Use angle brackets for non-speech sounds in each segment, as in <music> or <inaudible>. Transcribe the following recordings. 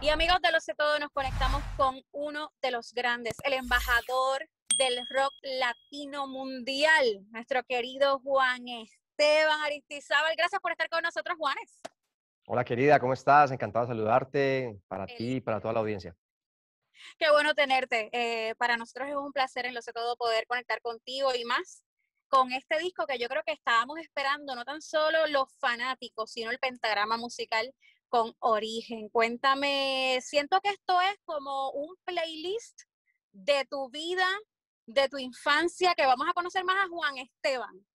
Y amigos de Los Sé Todo, nos conectamos con uno de los grandes, el embajador del rock latino mundial, nuestro querido Juan Esteban Aristizábal. Gracias por estar con nosotros, Juanes. Hola querida, ¿cómo estás? Encantado de saludarte para ti y para toda la audiencia. Qué bueno tenerte. Eh, para nosotros es un placer en Lo Sé Todo poder conectar contigo y más con este disco que yo creo que estábamos esperando, no tan solo los fanáticos, sino el pentagrama musical con origen. Cuéntame, siento que esto es como un playlist de tu vida, de tu infancia, que vamos a conocer más a Juan Esteban.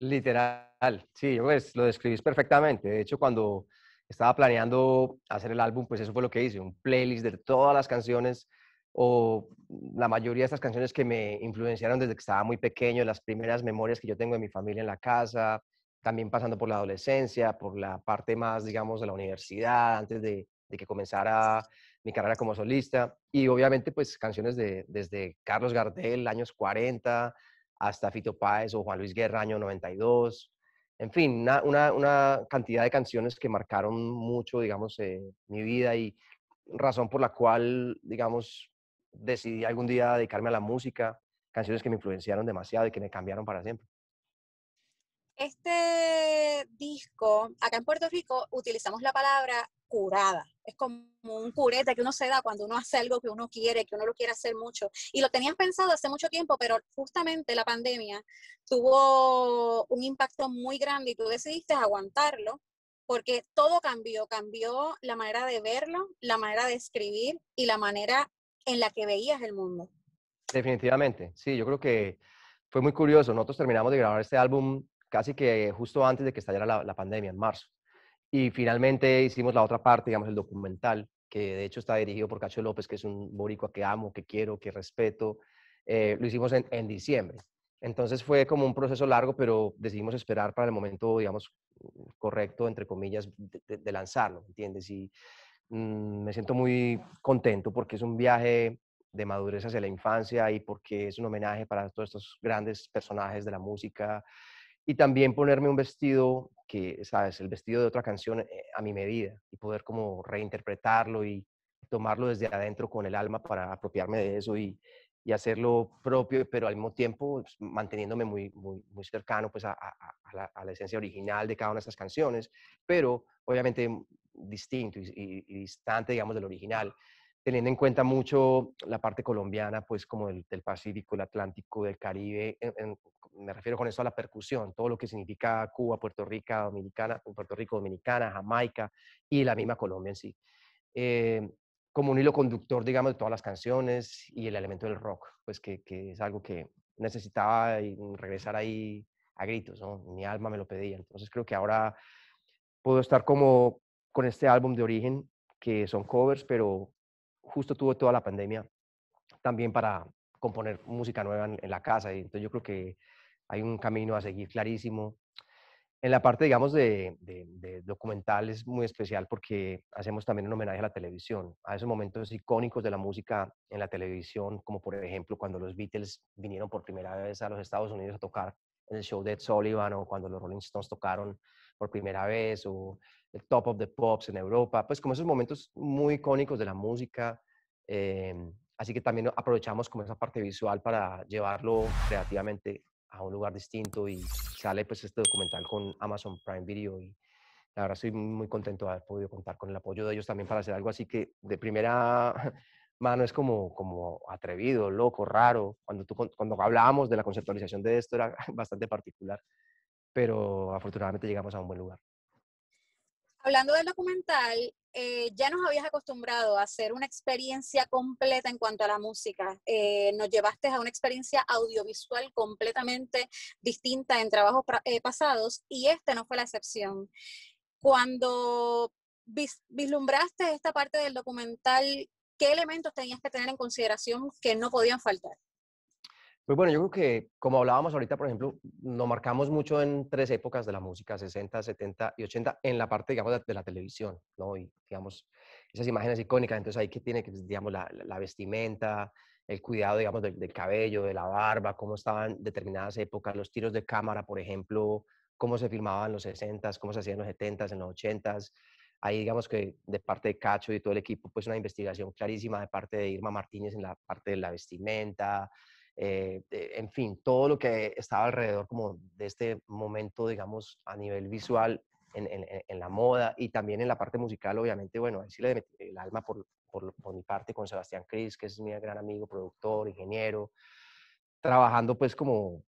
Literal, sí, pues lo describís perfectamente. De hecho, cuando estaba planeando hacer el álbum, pues eso fue lo que hice, un playlist de todas las canciones o la mayoría de estas canciones que me influenciaron desde que estaba muy pequeño, las primeras memorias que yo tengo de mi familia en la casa, también pasando por la adolescencia, por la parte más, digamos, de la universidad, antes de, que comenzara mi carrera como solista. Y obviamente, pues canciones de, desde Carlos Gardel, años 40, hasta Fito Páez o Juan Luis Guerra, año 92 en fin, una, cantidad de canciones que marcaron mucho, digamos, eh, mi vida y razón por la cual, digamos, decidí algún día dedicarme a la música, canciones que me influenciaron demasiado y que me cambiaron para siempre. Este disco, acá en Puerto Rico utilizamos la palabra curada. Es como un curete que uno se da cuando uno hace algo que uno quiere, que uno lo quiere hacer mucho. Y lo tenías pensado hace mucho tiempo, pero justamente la pandemia tuvo un impacto muy grande y tú decidiste aguantarlo porque todo cambió. Cambió la manera de verlo, la manera de escribir y la manera en la que veías el mundo. Definitivamente, sí, yo creo que fue muy curioso. Nosotros terminamos de grabar este álbum casi que justo antes de que estallara la, la pandemia, en marzo. Y finalmente hicimos la otra parte, digamos, el documental, que de hecho está dirigido por Cacho López, que es un boricua que amo, que quiero, que respeto. Eh, lo hicimos en, en, diciembre. Entonces fue como un proceso largo, pero decidimos esperar para el momento, digamos, correcto, entre comillas, de, lanzarlo, ¿entiendes? Y mm, me siento muy contento porque es un viaje de madurez hacia la infancia y porque es un homenaje para todos estos grandes personajes de la música y también ponerme un vestido que, sabes, el vestido de otra canción eh, a mi medida y poder como reinterpretarlo y tomarlo desde adentro con el alma para apropiarme de eso y, y hacerlo propio, pero al mismo tiempo pues, manteniéndome muy, muy, muy cercano pues, a, a, la, esencia original de cada una de estas canciones, pero obviamente distinto y, y, distante, digamos, del original teniendo en cuenta mucho la parte colombiana, pues como del, Pacífico, el Atlántico, del Caribe, me refiero con eso a la percusión, todo lo que significa Cuba, Puerto Rico, Dominicana, Puerto Rico, Dominicana, Jamaica y la misma Colombia en sí. Eh, como un hilo conductor, digamos, de todas las canciones y el elemento del rock, pues que, que es algo que necesitaba regresar ahí a gritos, ¿no? Mi alma me lo pedía. Entonces creo que ahora puedo estar como con este álbum de origen, que son covers, pero justo tuve toda la pandemia también para componer música nueva en, la casa. Y entonces yo creo que hay un camino a seguir clarísimo. En la parte, digamos, de, de, documental es muy especial porque hacemos también un homenaje a la televisión, a esos momentos icónicos de la música en la televisión, como por ejemplo cuando los Beatles vinieron por primera vez a los Estados Unidos a tocar el show de Ed Sullivan o cuando los Rolling Stones tocaron por primera vez o el Top of the Pops en Europa, pues como esos momentos muy icónicos de la música. Em, así que también aprovechamos como esa parte visual para llevarlo creativamente a un lugar distinto y sale pues este documental con Amazon Prime Video y la verdad estoy muy contento de haber podido contar con el apoyo de ellos también para hacer algo así que de primera <laughs> mano es como, como atrevido, loco, raro. Cuando, tú, cuando hablábamos de la conceptualización de esto era <laughs> bastante particular, pero afortunadamente llegamos a un buen lugar. Hablando del documental, eh, ya nos habías acostumbrado a hacer una experiencia completa en cuanto a la música. Eh, nos llevaste a una experiencia audiovisual completamente distinta en trabajos eh, pasados y este no fue la excepción. Cuando vislumbraste esta parte del documental, ¿qué elementos tenías que tener en consideración que no podían faltar? Pues bueno, yo creo que como hablábamos ahorita, por ejemplo, nos marcamos mucho en tres épocas de la música, 60, 70 y 80, en la parte, digamos, de, la televisión, ¿no? Y, digamos, esas imágenes icónicas, entonces ahí que tiene, digamos, la, la vestimenta, el cuidado, digamos, del, cabello, de la barba, cómo estaban determinadas épocas, los tiros de cámara, por ejemplo, cómo se filmaban en los 60, cómo se hacían en los 70, en los 80, ahí digamos que de parte de Cacho y todo el equipo, pues una investigación clarísima de parte de Irma Martínez en la parte de la vestimenta, eh, en fin, todo lo que estaba alrededor como de este momento, digamos, a nivel visual en, en, la moda y también en la parte musical, obviamente, bueno, ahí le metí el alma por, por, por mi parte con Sebastián Cris, que es mi gran amigo, productor, ingeniero, trabajando pues como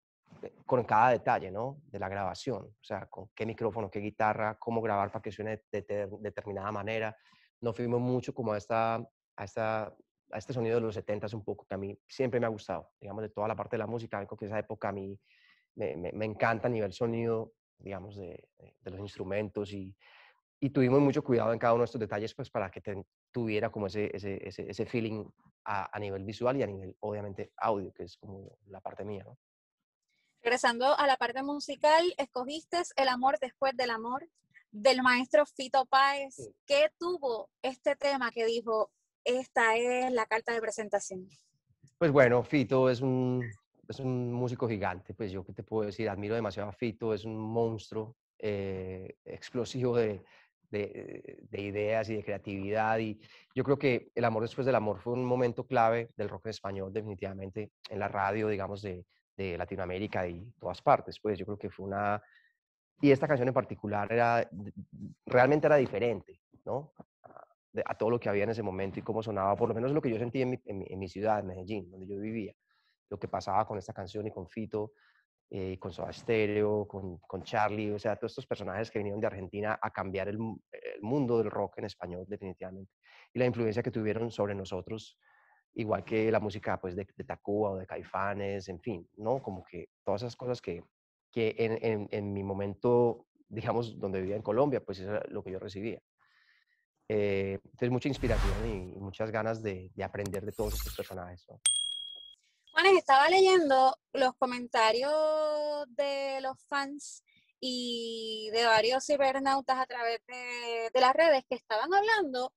con cada detalle, ¿no? De la grabación, o sea, con qué micrófono, qué guitarra, cómo grabar para que suene de, determinada manera. Nos fuimos mucho como esta, a, esta, a este sonido de los 70 un poco, que a mí siempre me ha gustado, digamos, de toda la parte de la música, que esa época a mí me, me, encanta a nivel sonido, digamos, de, de los instrumentos y, y, tuvimos mucho cuidado en cada uno de estos detalles, pues para que tuviera como ese, ese, ese, ese feeling a, a, nivel visual y a nivel, obviamente, audio, que es como la parte mía, ¿no? Regresando a la parte musical, escogiste El amor después del amor del maestro Fito Páez. ¿Qué tuvo este tema que dijo, esta es la carta de presentación? Pues bueno, Fito es un, es un músico gigante, pues yo qué te puedo decir, admiro demasiado a Fito, es un monstruo eh, explosivo de, de, de, ideas y de creatividad. Y yo creo que El amor después del amor fue un momento clave del rock español, definitivamente, en la radio, digamos, de, de Latinoamérica y todas partes, pues yo creo que fue una... Y esta canción en particular era, realmente era diferente, ¿no? A, todo lo que había en ese momento y cómo sonaba, por lo menos lo que yo sentí en mi, en mi, ciudad, en Medellín, donde yo vivía, lo que pasaba con esta canción y con Fito, eh, con Soda Stereo, con, con, Charlie, o sea, todos estos personajes que vinieron de Argentina a cambiar el, el, mundo del rock en español definitivamente. Y la influencia que tuvieron sobre nosotros igual que la música pues, de, de Tacuba o de Caifanes, en fin, ¿no? Como que todas esas cosas que, que en, en, en, mi momento, digamos, donde vivía en Colombia, pues eso era lo que yo recibía. Eh, entonces, mucha inspiración y, muchas ganas de, de, aprender de todos estos personajes. ¿no? Juanes, estaba leyendo los comentarios de los fans y de varios cibernautas a través de, de las redes que estaban hablando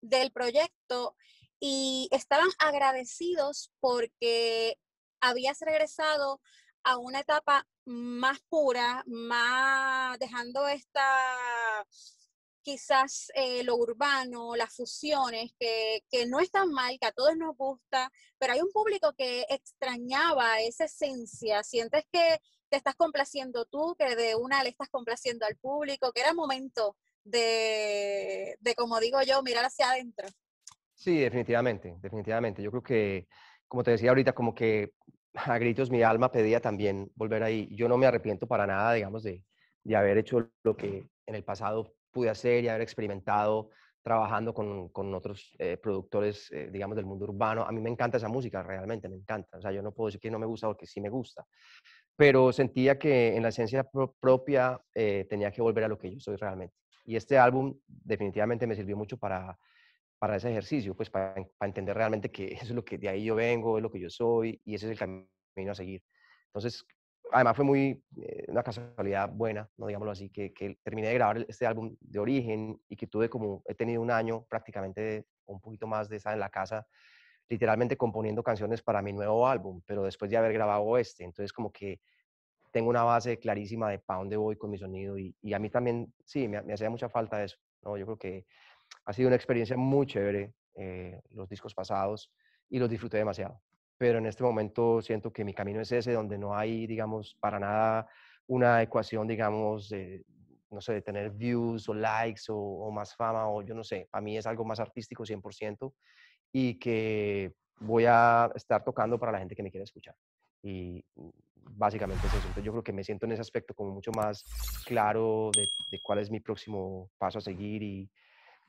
del proyecto y estaban agradecidos porque habías regresado a una etapa más pura, más dejando esta quizás eh, lo urbano, las fusiones, que, que, no están mal, que a todos nos gusta, pero hay un público que extrañaba esa esencia. Sientes que te estás complaciendo tú, que de una le estás complaciendo al público, que era momento de, de como digo yo, mirar hacia adentro. Sí, definitivamente, definitivamente. Yo creo que, como te decía ahorita, como que a gritos mi alma pedía también volver ahí. Yo no me arrepiento para nada, digamos, de, de haber hecho lo que en el pasado pude hacer y haber experimentado trabajando con, con otros eh, productores, eh, digamos, del mundo urbano. A mí me encanta esa música, realmente me encanta. O sea, yo no puedo decir que no me gusta porque sí me gusta. Pero sentía que en la esencia propia eh, tenía que volver a lo que yo soy realmente. Y este álbum definitivamente me sirvió mucho para para ese ejercicio, pues para, entender realmente que <laughs> eso es lo que de ahí yo vengo, es lo que yo soy y ese es el camino a seguir. Entonces, además fue muy eh, una casualidad buena, no digámoslo así, que, que, terminé de grabar este álbum de origen y que tuve como, he tenido un año prácticamente un poquito más de estar en la casa, literalmente componiendo canciones para mi nuevo álbum, pero después de haber grabado este, entonces como que tengo una base clarísima de para dónde voy con mi sonido y, y a mí también, sí, me, me hacía mucha falta eso, ¿no? Yo creo que ha sido una experiencia muy chévere eh, los discos pasados y los disfruté demasiado. Pero en este momento siento que mi camino es ese, donde no hay, digamos, para nada una ecuación, digamos, de, no sé, de tener views o likes o, o, más fama o yo no sé. Para mí es algo más artístico 100% y que voy a estar tocando para la gente que me quiere escuchar. Y básicamente es eso. Entonces yo creo que me siento en ese aspecto como mucho más claro de, de cuál es mi próximo paso a seguir y,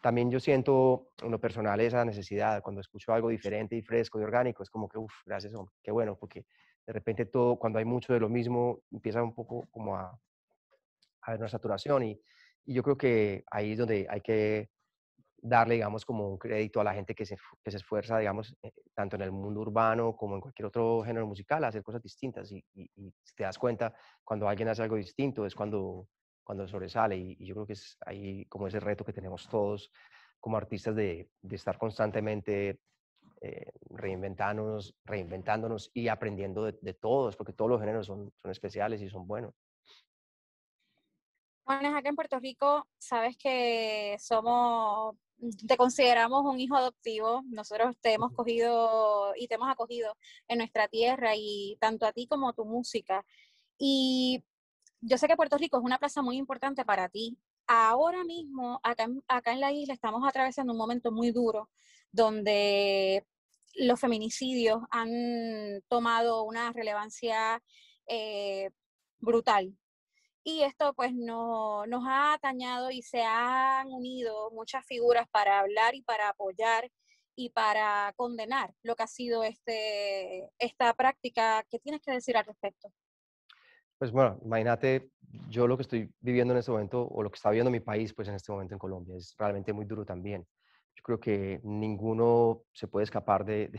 también yo siento en lo personal esa necesidad, cuando escucho algo diferente y fresco y orgánico, es como que, uff, gracias, hombre, qué bueno, porque de repente todo, cuando hay mucho de lo mismo, empieza un poco como a, a haber una saturación y, y, yo creo que ahí es donde hay que darle, digamos, como un crédito a la gente que se, que se esfuerza, digamos, eh, tanto en el mundo urbano como en cualquier otro género musical, a hacer cosas distintas y, y, y si te das cuenta, cuando alguien hace algo distinto es cuando cuando sobresale. Y, yo creo que es ahí como ese reto que tenemos todos como artistas de, de estar constantemente eh, reinventándonos, reinventándonos y aprendiendo de, de, todos, porque todos los géneros son, son especiales y son buenos. Juanes, acá en Puerto Rico, sabes que somos, te consideramos un hijo adoptivo. Nosotros te hemos cogido y te hemos acogido en nuestra tierra y tanto a ti como a tu música. Y yo sé que Puerto Rico es una plaza muy importante para ti. Ahora mismo, acá, acá en la isla, estamos atravesando un momento muy duro donde los feminicidios han tomado una relevancia eh, brutal y esto pues no, nos ha atañado y se han unido muchas figuras para hablar y para apoyar y para condenar lo que ha sido este, esta práctica. ¿Qué tienes que decir al respecto? Pues bueno, imagínate, yo lo que estoy viviendo en este momento, o lo que está viviendo mi país, pues en este momento en Colombia, es realmente muy duro también. Yo creo que ninguno se puede escapar de,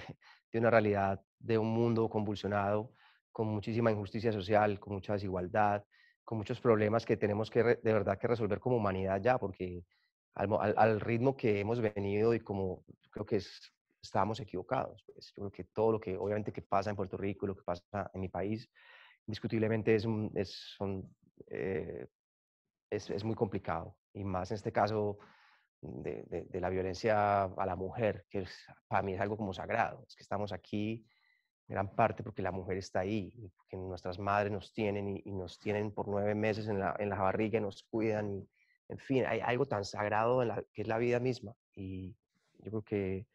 de una realidad, de un mundo convulsionado, con muchísima injusticia social, con mucha desigualdad, con muchos problemas que tenemos que de verdad que resolver como humanidad ya, porque al, ritmo que hemos venido y como creo que es, estábamos equivocados. Pues, yo creo que todo lo que obviamente que pasa en Puerto Rico y lo que pasa en mi país, indiscutiblemente es, es, son, eh, es, es, muy complicado. Y más en este caso de, de, de, la violencia a la mujer, que para mí es algo como sagrado. Es que estamos aquí gran parte porque la mujer está ahí, porque nuestras madres nos tienen y, nos tienen por nueve meses en la, en la barriga y nos cuidan. Y, en fin, hay algo tan sagrado en la, que es la vida misma. Y yo creo que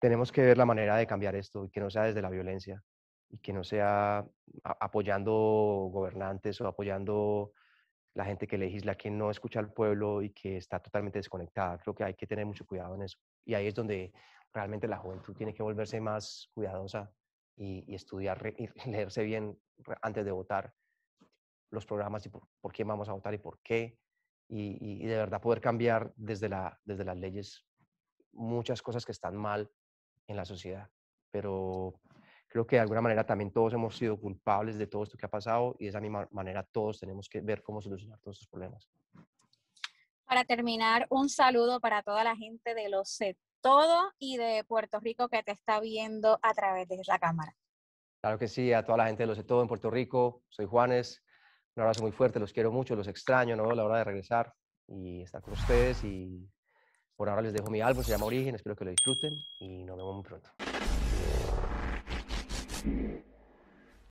tenemos que ver la manera de cambiar esto y que no sea desde la violencia y que no sea apoyando gobernantes o apoyando la gente que legisla, que no escucha al pueblo y que está totalmente desconectada. Creo que hay que tener mucho cuidado en eso. Y ahí es donde realmente la juventud tiene que volverse más cuidadosa y, estudiar y <laughs> leerse bien antes de votar los programas y por, qué vamos a votar y por qué. Y, de verdad poder cambiar desde, la, desde las leyes muchas cosas que están mal en la sociedad. Pero creo que de alguna manera también todos hemos sido culpables de todo esto que ha pasado y de esa misma manera todos tenemos que ver cómo solucionar todos estos problemas. Para terminar, un saludo para toda la gente de los set todo y de Puerto Rico que te está viendo a través de la cámara. Claro que sí, a toda la gente de Lo sé todo en Puerto Rico. Soy Juanes. Un abrazo muy fuerte, los quiero mucho, los extraño, ¿no? La hora de regresar y estar con ustedes. Y por ahora les dejo mi álbum, se llama Origen. Espero que lo disfruten y nos vemos muy pronto. うん。